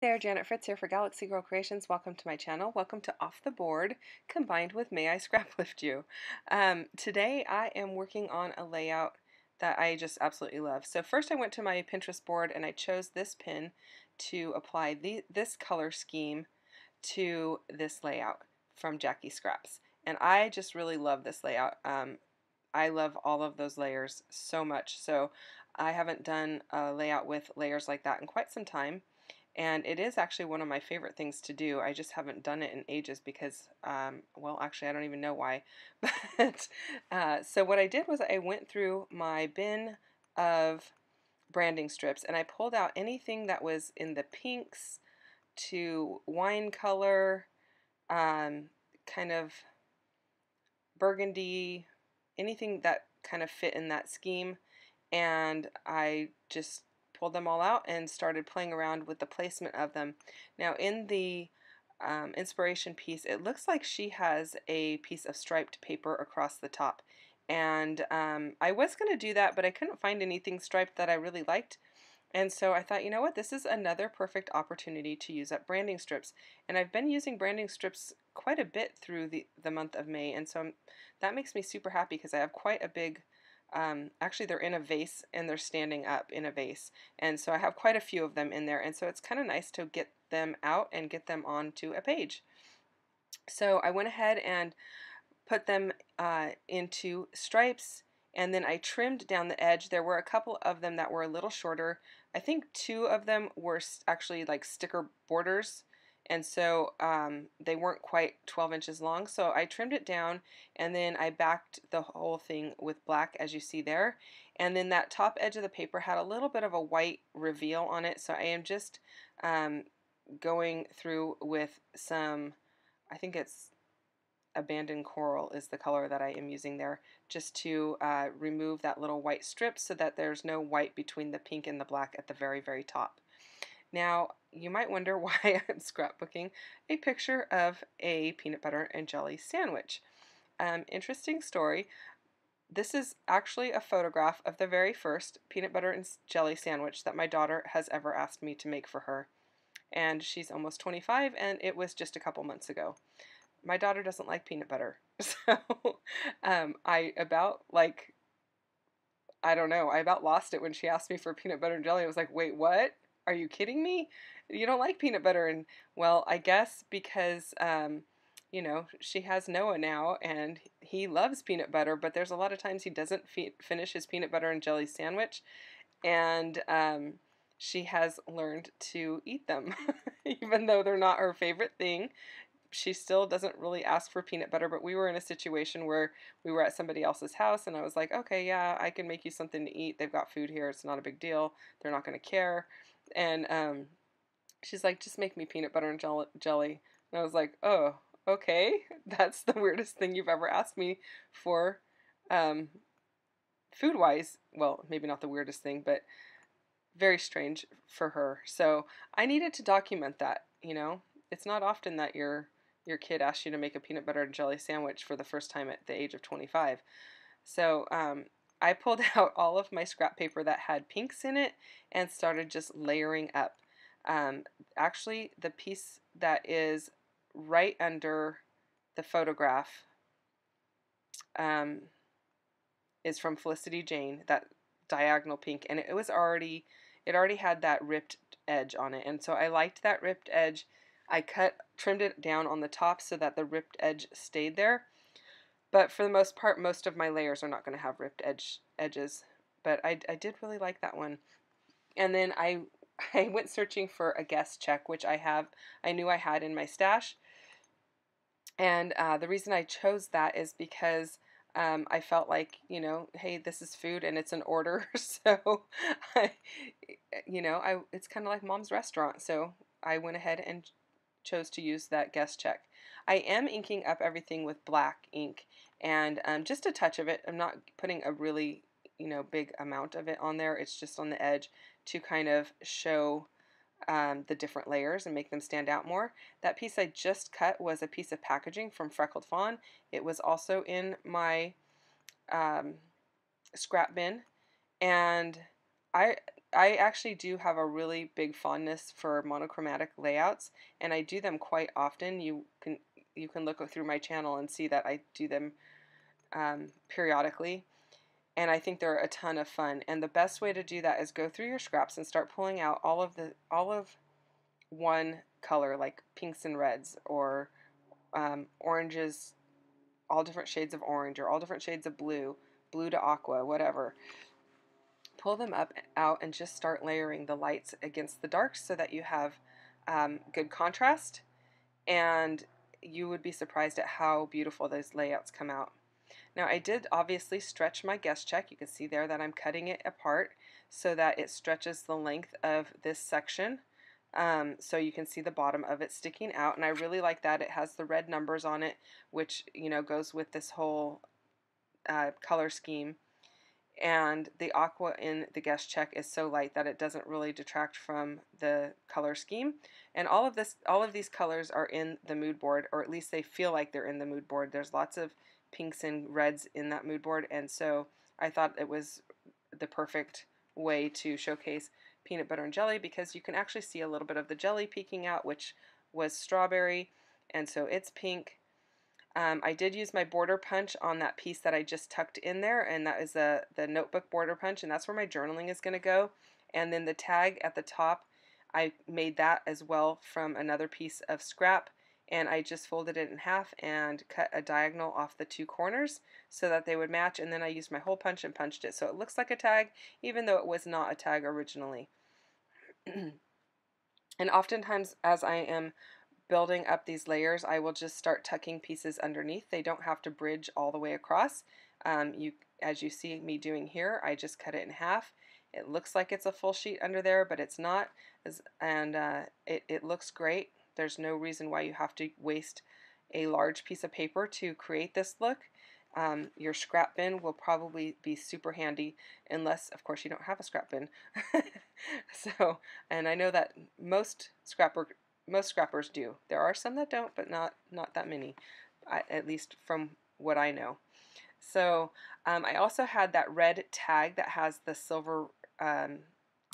there, Janet Fritz here for Galaxy Girl Creations. Welcome to my channel. Welcome to Off the Board, combined with May I Scraplift You. Um, today I am working on a layout that I just absolutely love. So first I went to my Pinterest board and I chose this pin to apply the, this color scheme to this layout from Jackie Scraps. And I just really love this layout. Um, I love all of those layers so much. So I haven't done a layout with layers like that in quite some time and it is actually one of my favorite things to do. I just haven't done it in ages because, um, well, actually, I don't even know why. But uh, so what I did was I went through my bin of branding strips and I pulled out anything that was in the pinks to wine color, um, kind of burgundy, anything that kind of fit in that scheme. And I just pulled them all out and started playing around with the placement of them. Now in the um, inspiration piece, it looks like she has a piece of striped paper across the top. And um, I was going to do that, but I couldn't find anything striped that I really liked. And so I thought, you know what, this is another perfect opportunity to use up branding strips. And I've been using branding strips quite a bit through the, the month of May. And so I'm, that makes me super happy because I have quite a big um, actually they're in a vase and they're standing up in a vase and so I have quite a few of them in there and so it's kind of nice to get them out and get them onto a page. So I went ahead and put them uh, into stripes and then I trimmed down the edge. There were a couple of them that were a little shorter. I think two of them were actually like sticker borders and so um, they weren't quite 12 inches long so I trimmed it down and then I backed the whole thing with black as you see there and then that top edge of the paper had a little bit of a white reveal on it so I am just um, going through with some I think it's abandoned coral is the color that I am using there just to uh, remove that little white strip so that there's no white between the pink and the black at the very very top. Now, you might wonder why I'm scrapbooking a picture of a peanut butter and jelly sandwich. Um, interesting story. This is actually a photograph of the very first peanut butter and jelly sandwich that my daughter has ever asked me to make for her. And she's almost 25, and it was just a couple months ago. My daughter doesn't like peanut butter. So um, I about like, I don't know, I about lost it when she asked me for peanut butter and jelly. I was like, wait, what? are you kidding me? You don't like peanut butter. And well, I guess because, um, you know, she has Noah now and he loves peanut butter, but there's a lot of times he doesn't finish his peanut butter and jelly sandwich. And, um, she has learned to eat them, even though they're not her favorite thing. She still doesn't really ask for peanut butter, but we were in a situation where we were at somebody else's house, and I was like, okay, yeah, I can make you something to eat. They've got food here. It's not a big deal. They're not going to care. And um, she's like, just make me peanut butter and jelly. And I was like, oh, okay. That's the weirdest thing you've ever asked me for um, food wise. Well, maybe not the weirdest thing, but very strange for her. So I needed to document that, you know. It's not often that your your kid asks you to make a peanut butter and jelly sandwich for the first time at the age of 25. So um, I pulled out all of my scrap paper that had pinks in it and started just layering up. Um, actually, the piece that is right under the photograph um, is from Felicity Jane, that diagonal pink, and it was already, it already had that ripped edge on it, and so I liked that ripped edge. I cut, trimmed it down on the top so that the ripped edge stayed there, but for the most part, most of my layers are not going to have ripped edge edges. But I, I did really like that one. And then I, I went searching for a guest check, which I have, I knew I had in my stash. And uh, the reason I chose that is because um, I felt like, you know, hey, this is food and it's an order. So, I, you know, I it's kind of like mom's restaurant. So I went ahead and chose to use that guest check. I am inking up everything with black ink and um, just a touch of it. I'm not putting a really you know big amount of it on there. It's just on the edge to kind of show um, the different layers and make them stand out more. That piece I just cut was a piece of packaging from Freckled Fawn. It was also in my um, scrap bin and I I actually do have a really big fondness for monochromatic layouts, and I do them quite often. You can you can look through my channel and see that I do them um, periodically, and I think they're a ton of fun. And the best way to do that is go through your scraps and start pulling out all of the all of one color, like pinks and reds, or um, oranges, all different shades of orange, or all different shades of blue, blue to aqua, whatever pull them up out and just start layering the lights against the darks so that you have um, good contrast and you would be surprised at how beautiful those layouts come out. Now I did obviously stretch my guest check. You can see there that I'm cutting it apart so that it stretches the length of this section. Um, so you can see the bottom of it sticking out and I really like that it has the red numbers on it which you know goes with this whole uh, color scheme and the aqua in the guest check is so light that it doesn't really detract from the color scheme and all of this all of these colors are in the mood board or at least they feel like they're in the mood board there's lots of pinks and reds in that mood board and so I thought it was the perfect way to showcase peanut butter and jelly because you can actually see a little bit of the jelly peeking out which was strawberry and so it's pink um, I did use my border punch on that piece that I just tucked in there, and that is the, the notebook border punch, and that's where my journaling is going to go. And then the tag at the top, I made that as well from another piece of scrap, and I just folded it in half and cut a diagonal off the two corners so that they would match, and then I used my hole punch and punched it so it looks like a tag, even though it was not a tag originally. and oftentimes, as I am building up these layers, I will just start tucking pieces underneath. They don't have to bridge all the way across. Um, you, As you see me doing here, I just cut it in half. It looks like it's a full sheet under there, but it's not, and uh, it, it looks great. There's no reason why you have to waste a large piece of paper to create this look. Um, your scrap bin will probably be super handy unless of course you don't have a scrap bin so and I know that most scrapper most scrappers do. There are some that don't, but not not that many, at least from what I know. So um, I also had that red tag that has the silver um,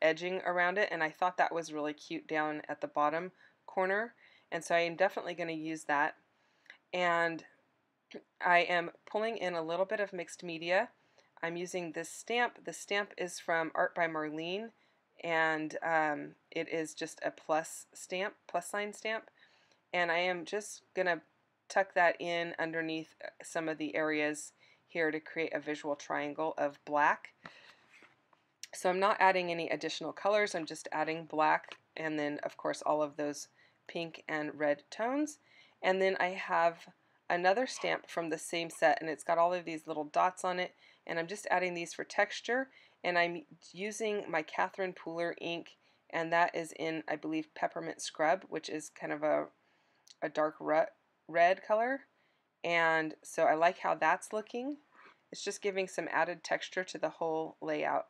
edging around it, and I thought that was really cute down at the bottom corner, and so I am definitely going to use that. And I am pulling in a little bit of mixed media. I'm using this stamp. The stamp is from Art by Marlene, and um, it is just a plus stamp, plus sign stamp. And I am just going to tuck that in underneath uh, some of the areas here to create a visual triangle of black. So I'm not adding any additional colors, I'm just adding black and then of course all of those pink and red tones. And then I have another stamp from the same set and it's got all of these little dots on it and I'm just adding these for texture and I'm using my Catherine Pooler ink and that is in I believe Peppermint Scrub which is kind of a, a dark red color. And so I like how that's looking. It's just giving some added texture to the whole layout.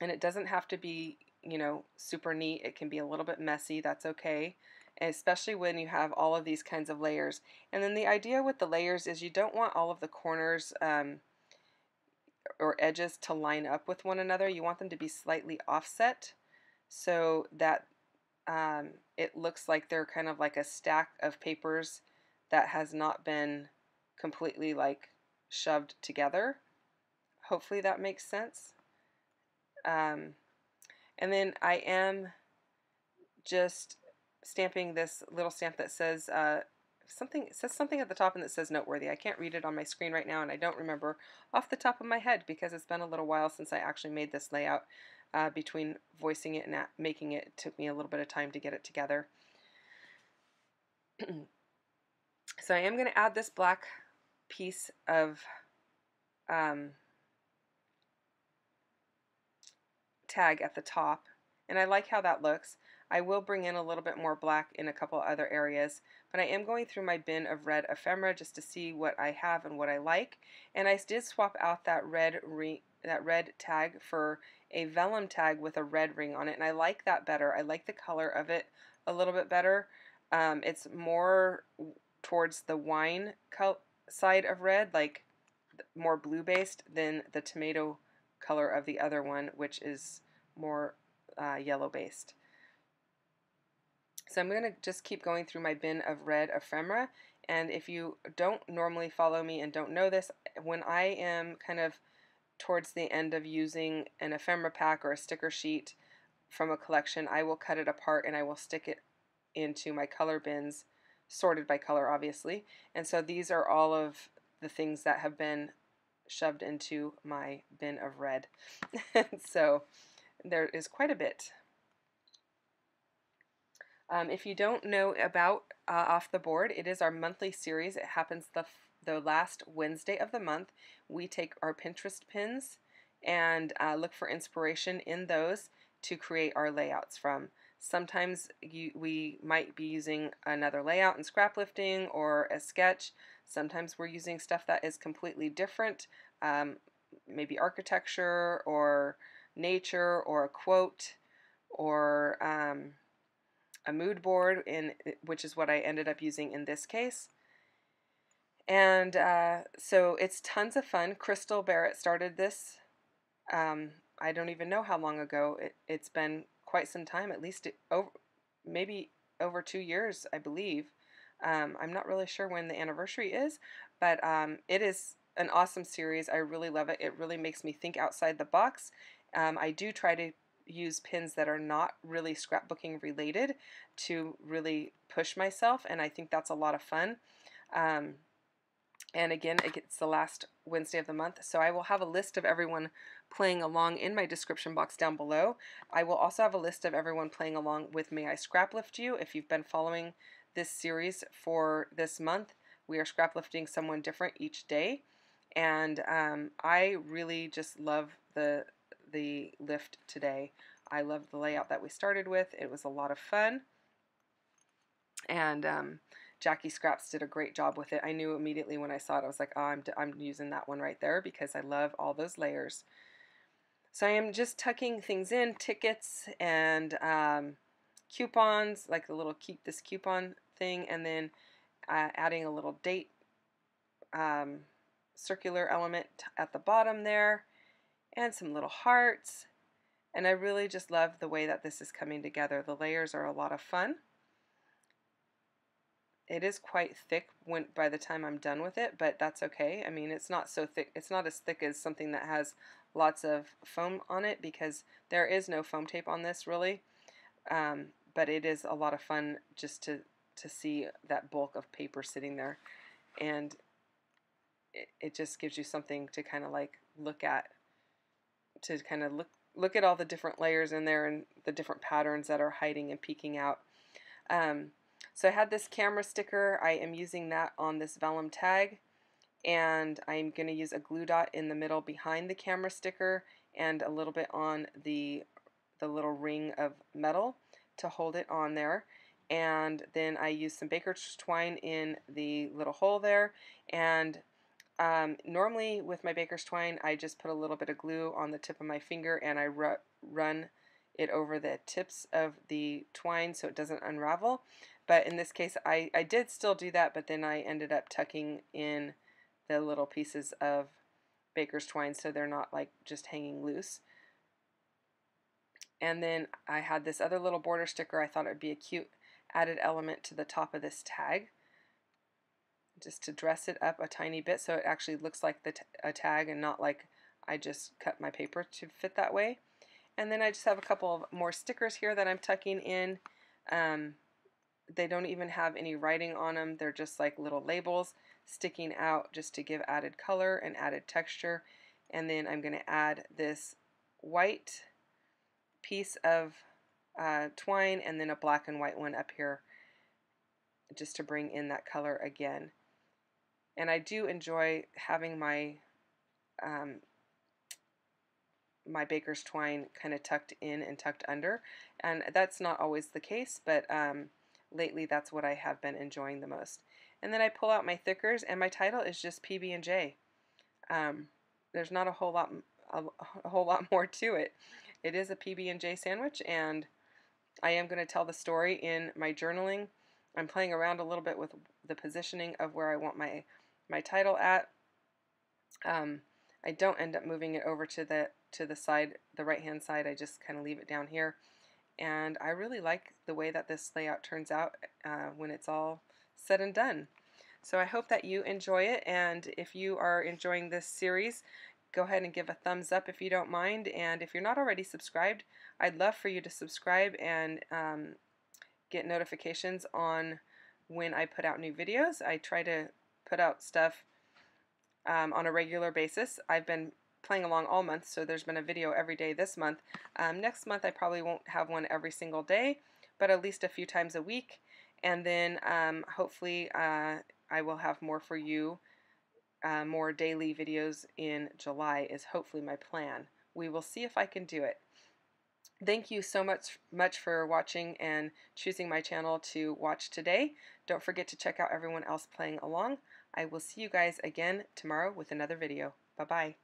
And it doesn't have to be you know super neat it can be a little bit messy that's okay especially when you have all of these kinds of layers and then the idea with the layers is you don't want all of the corners um, or edges to line up with one another. You want them to be slightly offset so that um, it looks like they're kind of like a stack of papers that has not been completely like shoved together. Hopefully that makes sense. Um, and then I am just stamping this little stamp that says uh, something says something at the top and it says noteworthy. I can't read it on my screen right now and I don't remember off the top of my head because it's been a little while since I actually made this layout. Uh, between voicing it and making it, it took me a little bit of time to get it together. so I am going to add this black piece of um, tag at the top and I like how that looks. I will bring in a little bit more black in a couple other areas, but I am going through my bin of red ephemera just to see what I have and what I like. And I did swap out that red ring, that red tag for a vellum tag with a red ring on it, and I like that better. I like the color of it a little bit better. Um, it's more towards the wine side of red, like more blue based than the tomato color of the other one, which is more uh, yellow based. So I'm going to just keep going through my bin of red ephemera. And if you don't normally follow me and don't know this, when I am kind of towards the end of using an ephemera pack or a sticker sheet from a collection, I will cut it apart and I will stick it into my color bins, sorted by color, obviously. And so these are all of the things that have been shoved into my bin of red. so there is quite a bit. Um, if you don't know about uh, Off the Board, it is our monthly series. It happens the, the last Wednesday of the month. We take our Pinterest pins and uh, look for inspiration in those to create our layouts from. Sometimes you, we might be using another layout in scrap lifting or a sketch. Sometimes we're using stuff that is completely different, um, maybe architecture or nature or a quote or um, a mood board, in which is what I ended up using in this case. And uh, so it's tons of fun. Crystal Barrett started this. Um, I don't even know how long ago. It, it's been quite some time, at least it, over, maybe over two years, I believe. Um, I'm not really sure when the anniversary is, but um, it is an awesome series. I really love it. It really makes me think outside the box. Um, I do try to use pins that are not really scrapbooking related to really push myself, and I think that's a lot of fun. Um, and again, it's the last Wednesday of the month, so I will have a list of everyone playing along in my description box down below. I will also have a list of everyone playing along with May I Scraplift You. If you've been following this series for this month, we are scraplifting someone different each day, and um, I really just love the the lift today. I love the layout that we started with. It was a lot of fun. And um, Jackie Scraps did a great job with it. I knew immediately when I saw it, I was like, oh, I'm, I'm using that one right there because I love all those layers. So I am just tucking things in, tickets and um, coupons, like the little keep this coupon thing, and then uh, adding a little date um, circular element at the bottom there and some little hearts. And I really just love the way that this is coming together. The layers are a lot of fun. It is quite thick when by the time I'm done with it, but that's okay. I mean, it's not so thick. It's not as thick as something that has lots of foam on it because there is no foam tape on this really. Um, but it is a lot of fun just to to see that bulk of paper sitting there, and it, it just gives you something to kind of like look at to kind of look look at all the different layers in there and the different patterns that are hiding and peeking out. Um, so I had this camera sticker. I am using that on this vellum tag and I'm going to use a glue dot in the middle behind the camera sticker and a little bit on the the little ring of metal to hold it on there and then I use some baker's twine in the little hole there and um, normally with my baker's twine, I just put a little bit of glue on the tip of my finger and I ru run it over the tips of the twine so it doesn't unravel. But in this case, I, I did still do that, but then I ended up tucking in the little pieces of baker's twine so they're not like just hanging loose. And then I had this other little border sticker. I thought it would be a cute added element to the top of this tag just to dress it up a tiny bit so it actually looks like the a tag and not like I just cut my paper to fit that way. And then I just have a couple of more stickers here that I'm tucking in. Um, they don't even have any writing on them. They're just like little labels sticking out just to give added color and added texture. And then I'm going to add this white piece of uh, twine and then a black and white one up here just to bring in that color again. And I do enjoy having my um, my baker's twine kind of tucked in and tucked under and that's not always the case but um, lately that's what I have been enjoying the most. And then I pull out my thickers and my title is just PB&J um, there's not a whole lot a, a whole lot more to it. It is a PB&J sandwich and I am going to tell the story in my journaling I'm playing around a little bit with the positioning of where I want my my title at. Um, I don't end up moving it over to the to the side, the right hand side, I just kind of leave it down here. And I really like the way that this layout turns out uh, when it's all said and done. So I hope that you enjoy it and if you are enjoying this series go ahead and give a thumbs up if you don't mind and if you're not already subscribed I'd love for you to subscribe and um, get notifications on when I put out new videos. I try to put out stuff um, on a regular basis. I've been playing along all month so there's been a video every day this month. Um, next month I probably won't have one every single day but at least a few times a week and then um, hopefully uh, I will have more for you. Uh, more daily videos in July is hopefully my plan. We will see if I can do it. Thank you so much much for watching and choosing my channel to watch today. Don't forget to check out everyone else playing along. I will see you guys again tomorrow with another video. Bye-bye.